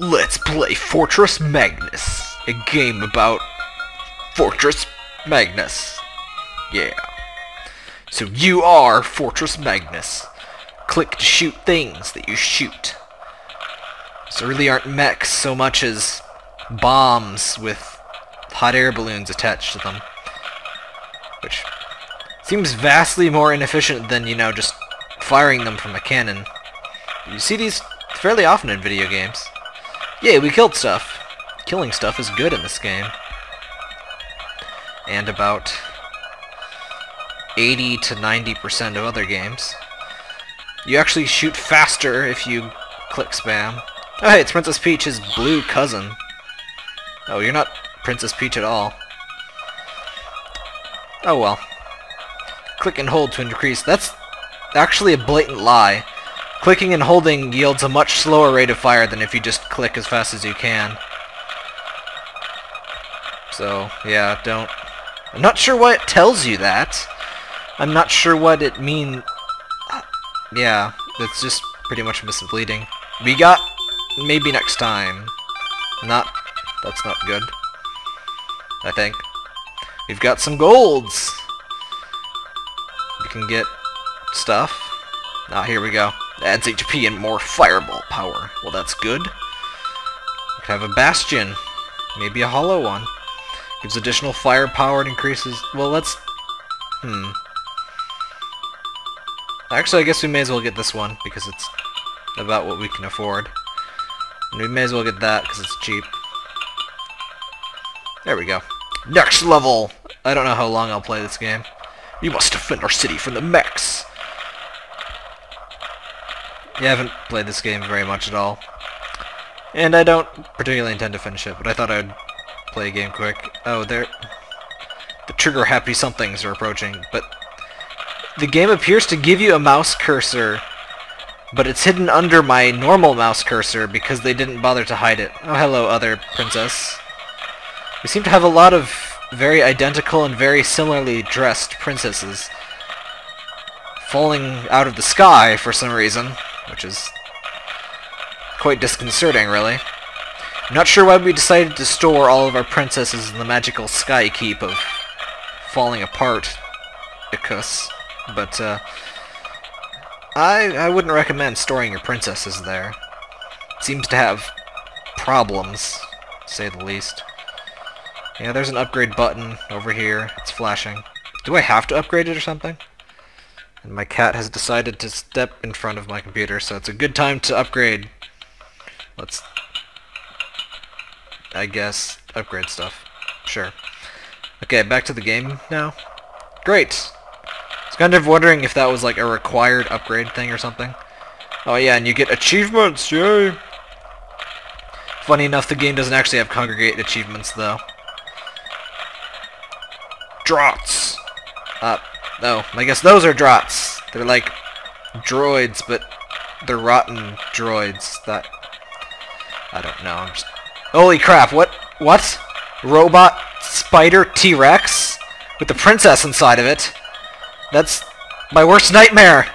Let's play Fortress Magnus, a game about Fortress Magnus. Yeah. So you are Fortress Magnus. Click to shoot things that you shoot. So really aren't mechs so much as bombs with hot air balloons attached to them. Which seems vastly more inefficient than, you know, just firing them from a cannon. You see these fairly often in video games. Yeah, we killed stuff. Killing stuff is good in this game. And about 80 to 90% of other games. You actually shoot faster if you click spam. Oh hey, it's Princess Peach's blue cousin. Oh, you're not Princess Peach at all. Oh well. Click and hold to increase. That's actually a blatant lie. Clicking and holding yields a much slower rate of fire than if you just click as fast as you can. So, yeah, don't... I'm not sure why it tells you that. I'm not sure what it mean... Yeah, it's just pretty much misleading. We got... Maybe next time. Not... That's not good. I think. We've got some golds! We can get stuff. Ah, here we go. Adds HP and more fireball power. Well, that's good. We can have a bastion. Maybe a hollow one. Gives additional firepower and increases... Well, let's... Hmm. Actually, I guess we may as well get this one, because it's about what we can afford. And we may as well get that, because it's cheap. There we go. Next level! I don't know how long I'll play this game. You must defend our city from the mechs! Yeah, I haven't played this game very much at all. And I don't particularly intend to finish it, but I thought I'd play a game quick. Oh, there... The trigger-happy somethings are approaching, but... The game appears to give you a mouse cursor, but it's hidden under my normal mouse cursor because they didn't bother to hide it. Oh, hello, other princess. We seem to have a lot of very identical and very similarly dressed princesses falling out of the sky for some reason which is quite disconcerting, really. I'm not sure why we decided to store all of our princesses in the magical sky keep of falling apart Icus, but uh, I, I wouldn't recommend storing your princesses there. It seems to have problems, to say the least. Yeah, there's an upgrade button over here. It's flashing. Do I have to upgrade it or something? And my cat has decided to step in front of my computer, so it's a good time to upgrade. Let's, I guess, upgrade stuff. Sure. Okay, back to the game now. Great! I was kind of wondering if that was like a required upgrade thing or something. Oh yeah, and you get achievements, yay! Funny enough, the game doesn't actually have Kongregate achievements, though. Draughts! Up. No, I guess those are drots. They're like droids, but they're rotten droids. That I don't know. I'm just holy crap! What? What? Robot spider T-Rex with the princess inside of it. That's my worst nightmare.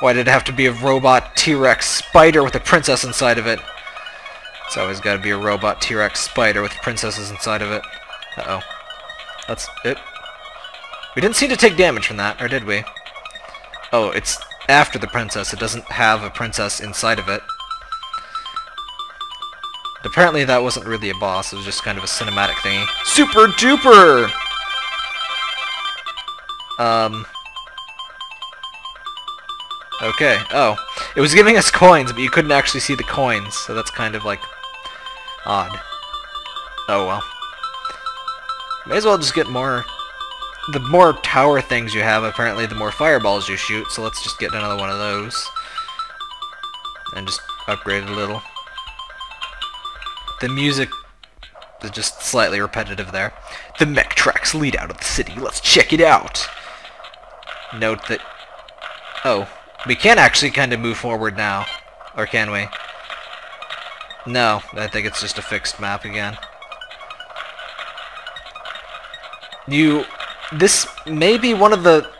Why did it have to be a robot T-Rex spider with a princess inside of it? It's always got to be a robot T-Rex spider with princesses inside of it. Uh oh. That's it. We didn't seem to take damage from that, or did we? Oh, it's after the princess. It doesn't have a princess inside of it. Apparently that wasn't really a boss. It was just kind of a cinematic thingy. Super duper! Um... Okay. Oh. It was giving us coins, but you couldn't actually see the coins, so that's kind of, like, odd. Oh, well. May as well just get more the more tower things you have, apparently, the more fireballs you shoot, so let's just get another one of those. And just upgrade a little. The music is just slightly repetitive there. The mech tracks lead out of the city. Let's check it out! Note that... Oh. We can actually kind of move forward now. Or can we? No, I think it's just a fixed map again. You this may be one of the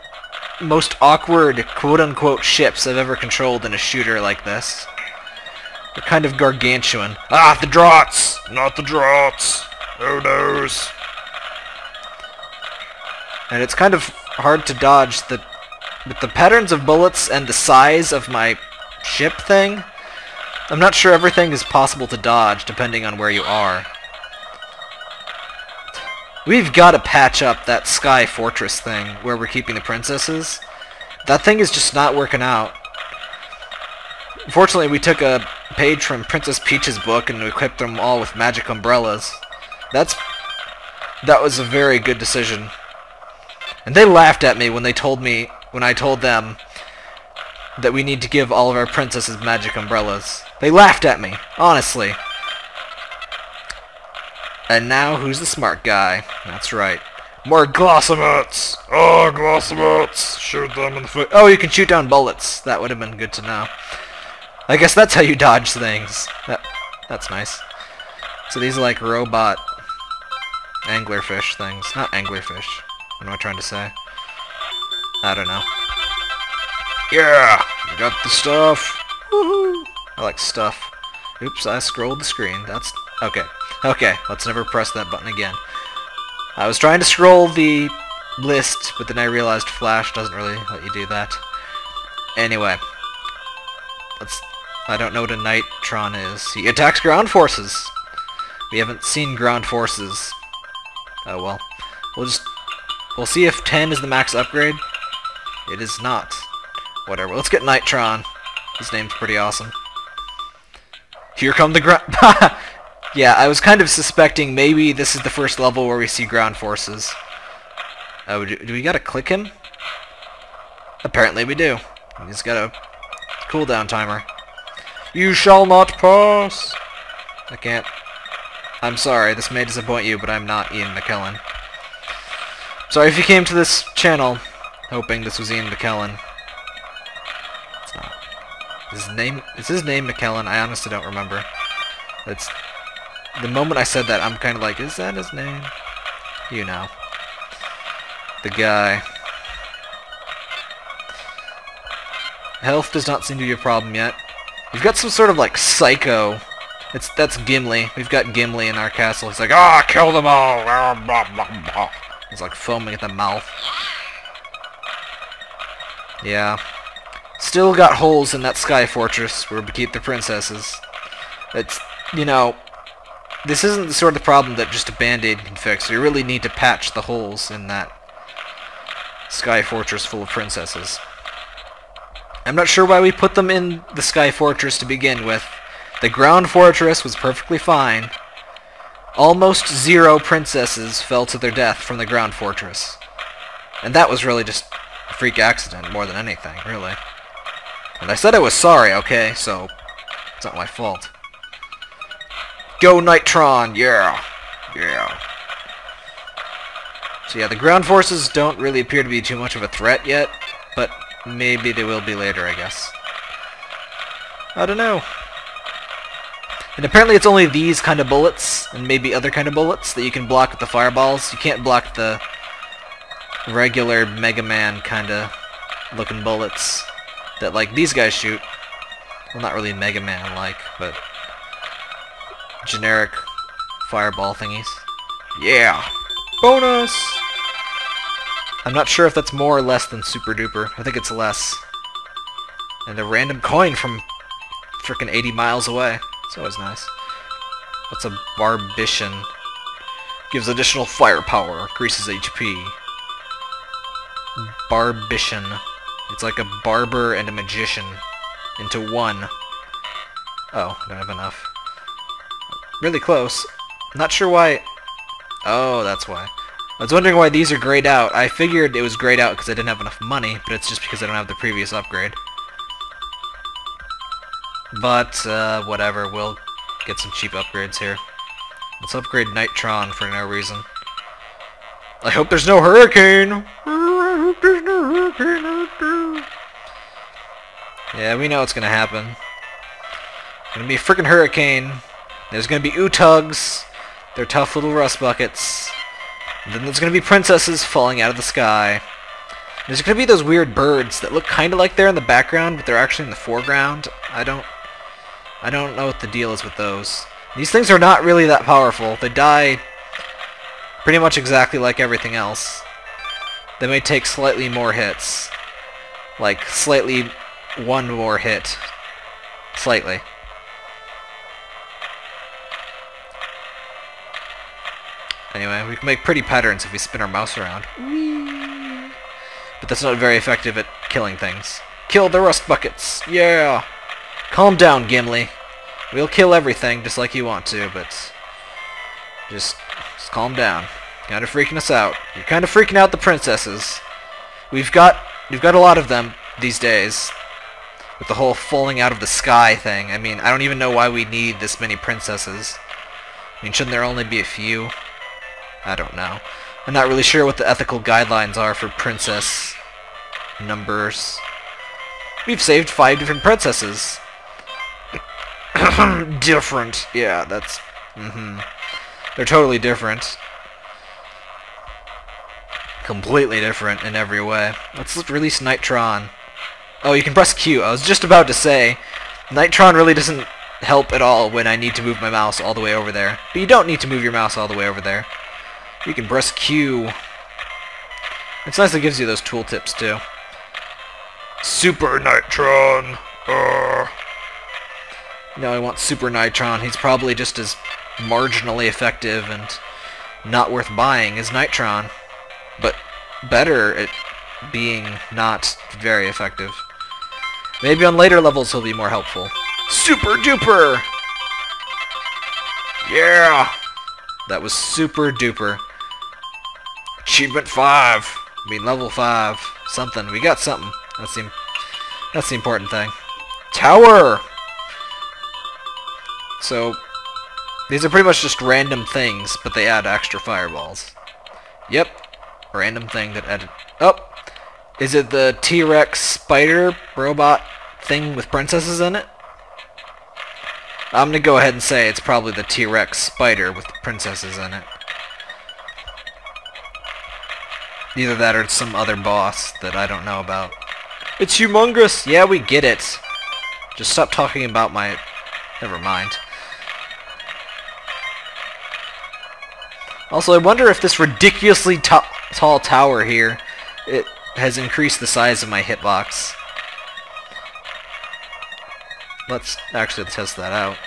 most awkward quote-unquote ships I've ever controlled in a shooter like this. They're kind of gargantuan. Ah, the draughts! Not the draughts! Who knows? And it's kind of hard to dodge the with the patterns of bullets and the size of my ship thing. I'm not sure everything is possible to dodge depending on where you are. We've got to patch up that Sky Fortress thing where we're keeping the princesses. That thing is just not working out. Fortunately, we took a page from Princess Peach's book and equipped them all with magic umbrellas. That's... That was a very good decision. And they laughed at me when they told me, when I told them that we need to give all of our princesses magic umbrellas. They laughed at me, honestly. And now, who's the smart guy? That's right. More glossamotes! Oh, glossamotes! Shoot them in the foot. Oh, you can shoot down bullets. That would have been good to know. I guess that's how you dodge things. That, that's nice. So these are like robot anglerfish things. Not anglerfish. What am I trying to say? I don't know. Yeah! You got the stuff! Woohoo! I like stuff. Oops, I scrolled the screen. That's... Okay. Okay, let's never press that button again. I was trying to scroll the list, but then I realized Flash doesn't really let you do that. Anyway. Let's... I don't know what a Nitron is. He attacks ground forces! We haven't seen ground forces. Oh well. We'll just... We'll see if 10 is the max upgrade. It is not. Whatever. Let's get Nitron. His name's pretty awesome. Here come the ground... yeah, I was kind of suspecting maybe this is the first level where we see ground forces. Oh, do, do we gotta click him? Apparently we do. He's got a cooldown timer. You shall not pass! I can't. I'm sorry, this may disappoint you, but I'm not Ian McKellen. Sorry if you came to this channel hoping this was Ian McKellen. His name is his name McKellen? I honestly don't remember. It's the moment I said that, I'm kind of like, is that his name? You know, the guy. Health does not seem to be a problem yet. We've got some sort of like psycho. It's that's Gimli. We've got Gimli in our castle. He's like, ah, kill them all. He's like foaming at the mouth. Yeah. Still got holes in that sky fortress where we keep the princesses. It's, you know, this isn't the sort of problem that just a band-aid can fix. You really need to patch the holes in that sky fortress full of princesses. I'm not sure why we put them in the sky fortress to begin with. The ground fortress was perfectly fine. Almost zero princesses fell to their death from the ground fortress. And that was really just a freak accident more than anything, really. And I said I was sorry, okay? So, it's not my fault. Go Nitron! Yeah! Yeah! So yeah, the ground forces don't really appear to be too much of a threat yet, but maybe they will be later, I guess. I don't know. And apparently it's only these kind of bullets, and maybe other kind of bullets, that you can block with the fireballs. You can't block the regular Mega Man kind of looking bullets that like these guys shoot. Well, not really Mega Man-like, but generic fireball thingies. Yeah! Bonus! I'm not sure if that's more or less than Super Duper. I think it's less. And a random coin from frickin' 80 miles away. It's always nice. What's a Barbition? Gives additional firepower, increases HP. Barbition. It's like a barber and a magician into one. Oh, don't have enough. Really close. Not sure why... Oh, that's why. I was wondering why these are grayed out. I figured it was grayed out because I didn't have enough money, but it's just because I don't have the previous upgrade. But, uh, whatever. We'll get some cheap upgrades here. Let's upgrade Nitron for no reason. I hope there's no hurricane! Yeah, we know what's gonna happen. It's gonna be a freaking hurricane. There's gonna be Oothugs. They're tough little rust buckets. And then there's gonna be princesses falling out of the sky. There's gonna be those weird birds that look kinda like they're in the background, but they're actually in the foreground. I don't... I don't know what the deal is with those. These things are not really that powerful. They die pretty much exactly like everything else. They may take slightly more hits. Like, slightly one more hit. Slightly. Anyway, we can make pretty patterns if we spin our mouse around. Whee! But that's not very effective at killing things. Kill the rust buckets! Yeah! Calm down, Gimli. We'll kill everything just like you want to, but... Just, just calm down. Kind of freaking us out. You're kind of freaking out the princesses. We've got, we've got a lot of them these days. With the whole falling out of the sky thing. I mean, I don't even know why we need this many princesses. I mean, shouldn't there only be a few? I don't know. I'm not really sure what the ethical guidelines are for princess numbers. We've saved five different princesses. different. Yeah, that's... Mm-hmm. They're totally different. Completely different in every way. Let's release Nitron. Oh, you can press Q. I was just about to say, Nitron really doesn't help at all when I need to move my mouse all the way over there. But you don't need to move your mouse all the way over there. You can press Q. It's nice it gives you those tooltips too. Super Nitron! Uh. No, I want Super Nitron. He's probably just as marginally effective and not worth buying as Nitron. But better at being not very effective. Maybe on later levels he'll be more helpful. Super duper! Yeah! That was super duper. Achievement 5! I mean level 5. Something. We got something. That's the, that's the important thing. Tower! So, these are pretty much just random things, but they add extra fireballs. Yep. Random thing that added... Oh! Is it the T-Rex spider robot thing with princesses in it? I'm gonna go ahead and say it's probably the T-Rex spider with princesses in it. Either that or some other boss that I don't know about. It's humongous! Yeah, we get it. Just stop talking about my... Never mind. Also, I wonder if this ridiculously tall tower here it has increased the size of my hitbox. Let's actually test that out.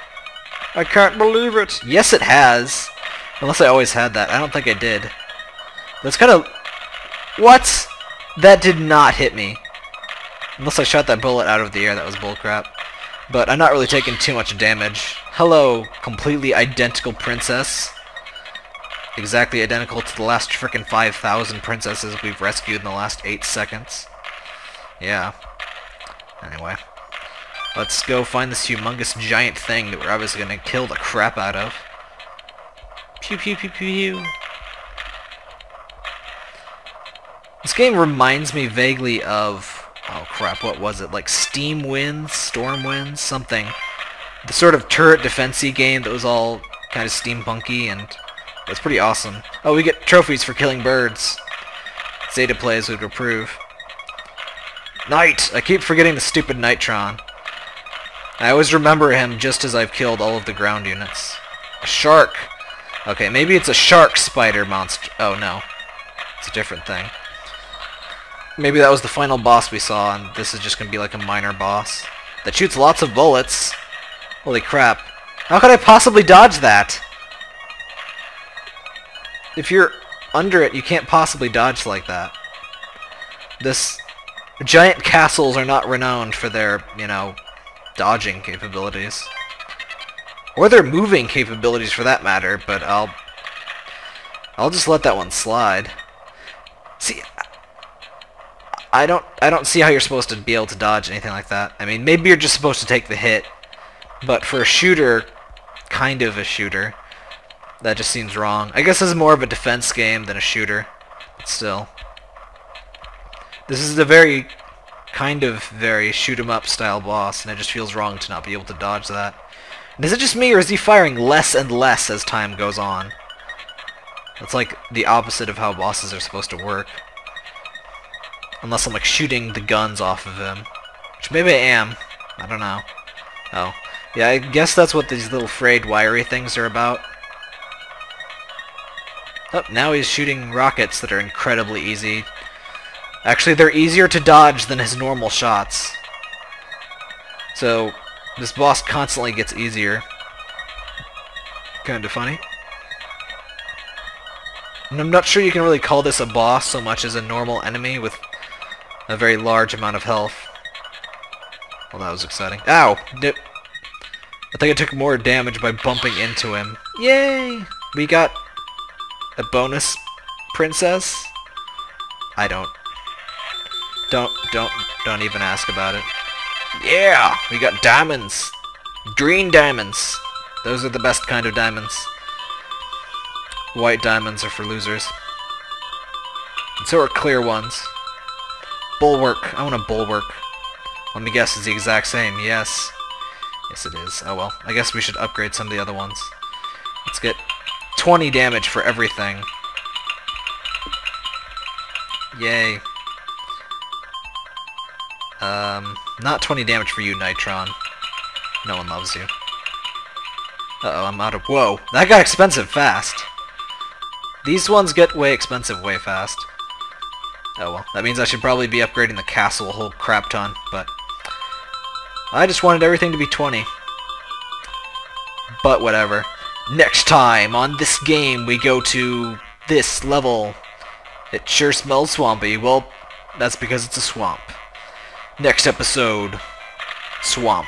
I can't believe it! Yes, it has! Unless I always had that. I don't think I did. That's kind of... What? That did not hit me. Unless I shot that bullet out of the air, that was bullcrap. But I'm not really taking too much damage. Hello, completely identical princess exactly identical to the last frickin' 5,000 princesses we've rescued in the last 8 seconds. Yeah. Anyway. Let's go find this humongous giant thing that we're obviously gonna kill the crap out of. Pew pew pew pew pew. This game reminds me vaguely of... Oh crap, what was it? Like Steam Winds? Storm Winds? Something. The sort of turret defensey game that was all kind of steampunky and that's pretty awesome. Oh, we get trophies for killing birds. Zeta plays would approve. Knight! I keep forgetting the stupid Nitron. I always remember him just as I've killed all of the ground units. A shark! Okay, maybe it's a shark spider monster. Oh, no. It's a different thing. Maybe that was the final boss we saw, and this is just going to be like a minor boss. That shoots lots of bullets. Holy crap. How could I possibly dodge that? If you're under it, you can't possibly dodge like that. This giant castles are not renowned for their, you know, dodging capabilities. Or their moving capabilities for that matter, but I'll I'll just let that one slide. See I don't I don't see how you're supposed to be able to dodge anything like that. I mean, maybe you're just supposed to take the hit, but for a shooter, kind of a shooter, that just seems wrong. I guess this is more of a defense game than a shooter. But still. This is a very, kind of very shoot-em-up style boss, and it just feels wrong to not be able to dodge that. And is it just me, or is he firing less and less as time goes on? That's like the opposite of how bosses are supposed to work. Unless I'm like shooting the guns off of him. Which maybe I am. I don't know. Oh. Yeah, I guess that's what these little frayed wiry things are about. Oh, now he's shooting rockets that are incredibly easy. Actually, they're easier to dodge than his normal shots. So, this boss constantly gets easier. Kinda funny. And I'm not sure you can really call this a boss so much as a normal enemy with a very large amount of health. Well, that was exciting. Ow! I think I took more damage by bumping into him. Yay! We got a bonus princess? I don't. Don't, don't, don't even ask about it. Yeah! We got diamonds! Green diamonds! Those are the best kind of diamonds. White diamonds are for losers. And so are clear ones. Bulwark. I want a bulwark. Let me guess, it's the exact same. Yes. Yes, it is. Oh well. I guess we should upgrade some of the other ones. Let's get 20 damage for everything. Yay. Um, not 20 damage for you, Nitron. No one loves you. Uh-oh, I'm out of... Whoa, that got expensive fast. These ones get way expensive way fast. Oh well, that means I should probably be upgrading the castle a whole crap ton, but... I just wanted everything to be 20. But whatever. Next time on this game we go to this level. It sure smells swampy. Well, that's because it's a swamp. Next episode, Swamp.